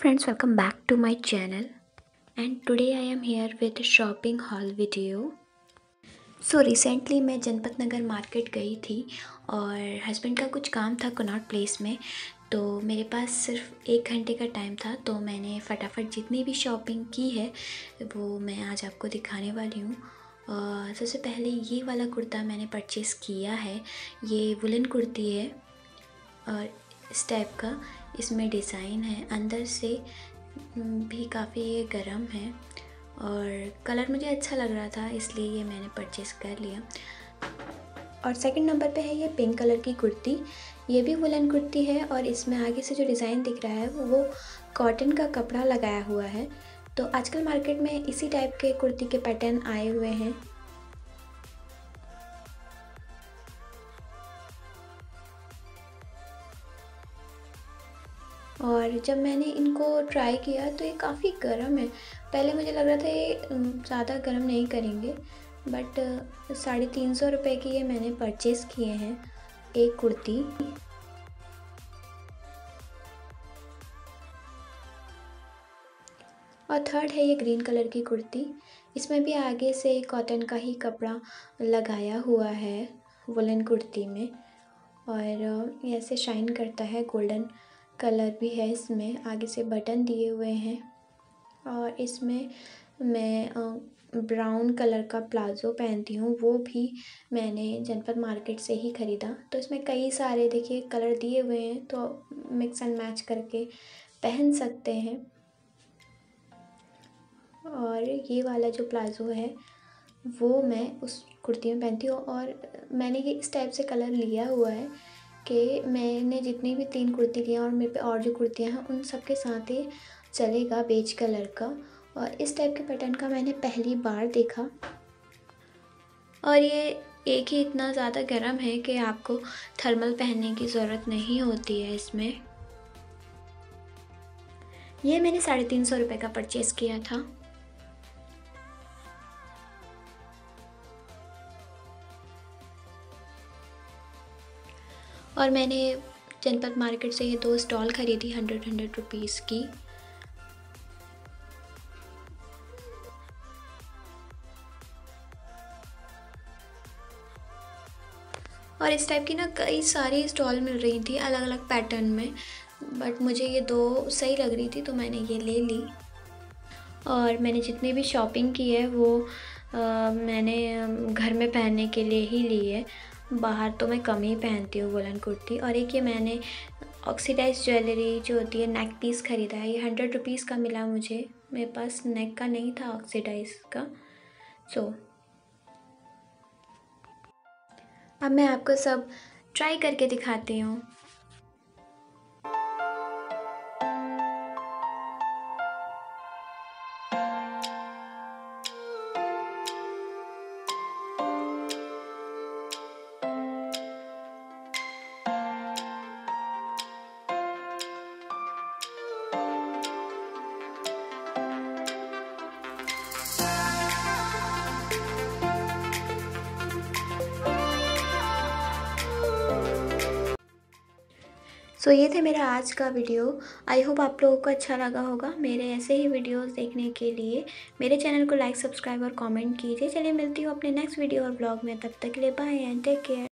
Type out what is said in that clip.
friends welcome back to my channel. And today I am here with shopping haul video. So so, recently मैं जनपत नगर market गई थी और husband का कुछ काम था कनॉट प्लेस में। तो मेरे पास सिर्फ़ एक घंटे का टाइम था तो मैंने फटाफट जितनी भी शॉपिंग की है वो मैं आज आपको दिखाने वाली हूँ। सबसे पहले ये वाला कुर्ता मैंने परचेस किया है। ये वुलन कुर्ती है और इस टाइप का। इसमें डिज़ाइन है। अंदर से भी काफ़ी ये गर्म है और कलर मुझे अच्छा लग रहा था, इसलिए ये मैंने परचेज़ कर लिया। और सेकंड नंबर पे है ये पिंक कलर की कुर्ती। ये भी वुलन कुर्ती है और इसमें आगे से जो डिज़ाइन दिख रहा है, वो कॉटन का कपड़ा लगाया हुआ है। तो आजकल मार्केट में इसी टाइप के कुर्ती के पैटर्न आए हुए हैं। और जब मैंने इनको ट्राई किया तो ये काफ़ी गर्म है। पहले मुझे लग रहा था ये ज़्यादा गर्म नहीं करेंगे बट साढ़े तीन सौ रुपये की ये मैंने परचेज़ किए हैं, एक कुर्ती। और थर्ड है ये ग्रीन कलर की कुर्ती। इसमें भी आगे से कॉटन का ही कपड़ा लगाया हुआ है वुलन कुर्ती में। और ऐसे शाइन करता है गोल्डन कलर भी है इसमें, आगे से बटन दिए हुए हैं। और इसमें मैं ब्राउन कलर का प्लाज़ो पहनती हूँ, वो भी मैंने जनपद मार्केट से ही ख़रीदा। तो इसमें कई सारे, देखिए, कलर दिए हुए हैं तो मिक्स एंड मैच करके पहन सकते हैं। और ये वाला जो प्लाज़ो है, वो मैं उस कुर्ती में पहनती हूँ। और मैंने ये इस टाइप से कलर लिया हुआ है कि मैंने जितनी भी तीन कुर्ती ली हैं और मेरे पे और जो कुर्तियाँ हैं, उन सब के साथ ही चलेगा बेज कलर का। और इस टाइप के पैटर्न का मैंने पहली बार देखा। और ये एक ही इतना ज़्यादा गर्म है कि आपको थर्मल पहनने की ज़रूरत नहीं होती है इसमें। ये मैंने साढ़े तीन सौ रुपये का परचेज़ किया था। और मैंने जनपद मार्केट से ये दो स्टॉल ख़रीदी हंड्रेड हंड्रेड रुपीज़ की। और इस टाइप की ना कई सारी स्टॉल मिल रही थी अलग अलग पैटर्न में बट मुझे ये दो सही लग रही थी तो मैंने ये ले ली। और मैंने जितनी भी शॉपिंग की है वो आ, मैंने घर में पहनने के लिए ही ली है। बाहर तो मैं कम ही पहनती हूँ वुलन कुर्ती। और एक ये मैंने ऑक्सीडाइज ज्वेलरी जो होती है नेक पीस ख़रीदा है ये हंड्रेड रुपीज़ का मिला मुझे। मेरे पास नेक का नहीं था ऑक्सीडाइज का। सो so, अब मैं आपको सब ट्राई करके दिखाती हूँ। सो so, ये थे मेरा आज का वीडियो। आई होप आप लोगों को अच्छा लगा होगा मेरे ऐसे ही वीडियोस देखने के लिए। मेरे चैनल को लाइक सब्सक्राइब और कमेंट कीजिए। चलिए मिलती हूँ अपने नेक्स्ट वीडियो और ब्लॉग में। तब तक के लिए बाय एंड टेक केयर